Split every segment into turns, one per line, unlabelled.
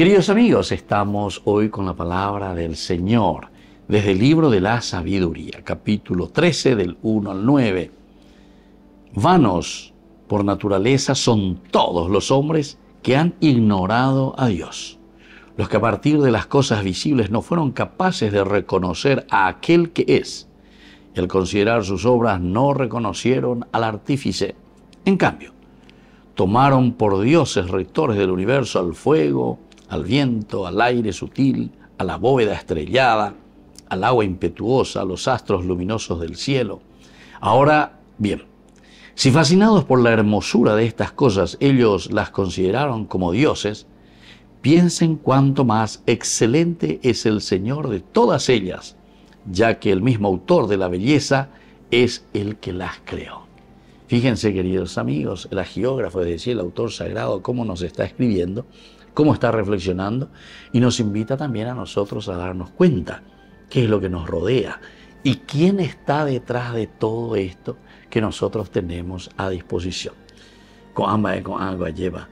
Queridos amigos, estamos hoy con la palabra del Señor desde el libro de la sabiduría, capítulo 13 del 1 al 9. Vanos por naturaleza son todos los hombres que han ignorado a Dios, los que a partir de las cosas visibles no fueron capaces de reconocer a aquel que es, y al considerar sus obras no reconocieron al artífice. En cambio, tomaron por dioses rectores del universo al fuego, al viento, al aire sutil, a la bóveda estrellada, al agua impetuosa, a los astros luminosos del cielo. Ahora, bien, si fascinados por la hermosura de estas cosas ellos las consideraron como dioses, piensen cuánto más excelente es el Señor de todas ellas, ya que el mismo autor de la belleza es el que las creó. Fíjense, queridos amigos, el agiógrafo, es decir, el autor sagrado, cómo nos está escribiendo, cómo está reflexionando y nos invita también a nosotros a darnos cuenta qué es lo que nos rodea y quién está detrás de todo esto que nosotros tenemos a disposición. Con ambas con lleva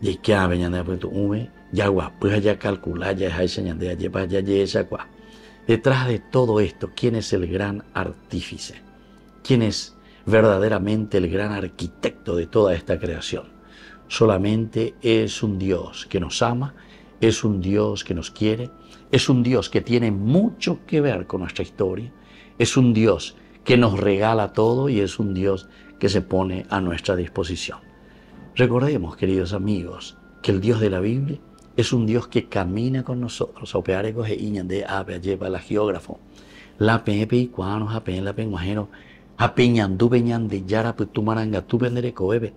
y que a veñanda pues ya pues ya esa Detrás de todo esto, ¿quién es el gran artífice? ¿Quién es verdaderamente el gran arquitecto de toda esta creación? Solamente es un Dios que nos ama, es un Dios que nos quiere, es un Dios que tiene mucho que ver con nuestra historia, es un Dios que nos regala todo y es un Dios que se pone a nuestra disposición. Recordemos, queridos amigos, que el Dios de la Biblia es un Dios que camina con nosotros. E de. Apeñan du peñan de yara tu maranga tu vendere coebe.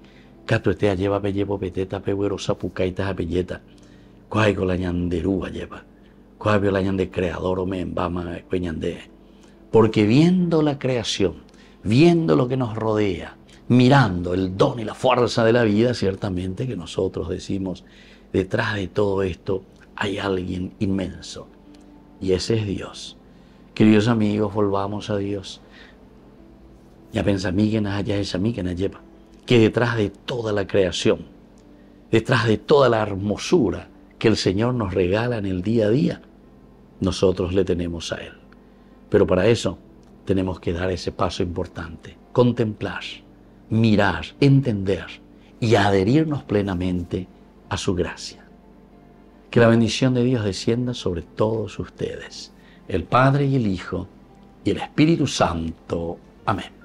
Cato este lleva pe llevo peteta pehuero sapucaitas apelleta. Cuaigo la ñanderúa lleva. Cuaigo la ñan de creador o me embama de porque viendo la creación, viendo lo que nos rodea, mirando el don y la fuerza de la vida, ciertamente que nosotros decimos, detrás de todo esto hay alguien inmenso. Y ese es Dios. Queridos amigos, volvamos a Dios. Ya pensa que allá es que lleva. Que detrás de toda la creación, detrás de toda la hermosura que el Señor nos regala en el día a día, nosotros le tenemos a Él. Pero para eso tenemos que dar ese paso importante, contemplar, mirar, entender y adherirnos plenamente a su gracia. Que la bendición de Dios descienda sobre todos ustedes, el Padre y el Hijo y el Espíritu Santo. Amén.